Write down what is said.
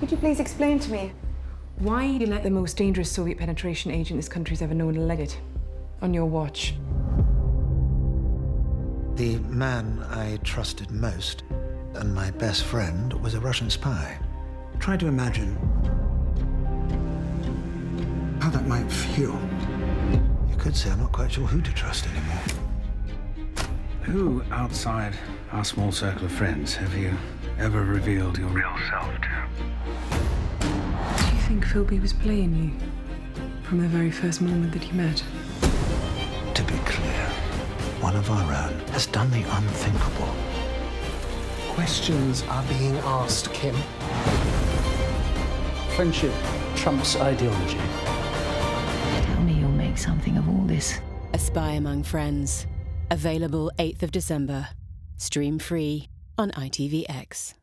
Could you please explain to me why you let the most dangerous Soviet penetration agent this country's ever known leg it on your watch? The man I trusted most and my best friend was a Russian spy. Try to imagine how that might feel. You could say I'm not quite sure who to trust anymore. Who outside our small circle of friends have you ever revealed your real self to? Do you think Philby was playing you from the very first moment that you met? To be clear, one of our own has done the unthinkable. Questions are being asked, Kim. Friendship trumps ideology. Tell me you'll make something of all this. A Spy Among Friends. Available 8th of December. Stream free on ITVX.